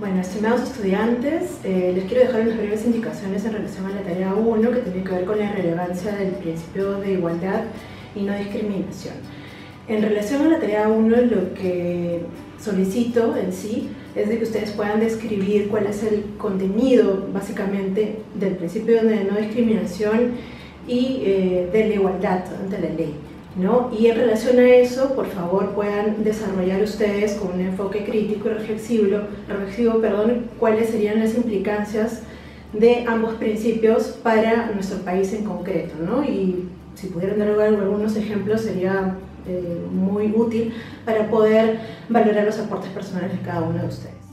Bueno, estimados estudiantes, eh, les quiero dejar unas breves indicaciones en relación a la tarea 1 que tiene que ver con la relevancia del principio de igualdad y no discriminación. En relación a la tarea 1, lo que solicito en sí es de que ustedes puedan describir cuál es el contenido básicamente del principio de no discriminación y eh, de la igualdad ante la ley. ¿No? Y en relación a eso, por favor, puedan desarrollar ustedes con un enfoque crítico y reflexivo, reflexivo perdón, cuáles serían las implicancias de ambos principios para nuestro país en concreto. ¿no? Y si pudieran dar algunos ejemplos sería eh, muy útil para poder valorar los aportes personales de cada uno de ustedes.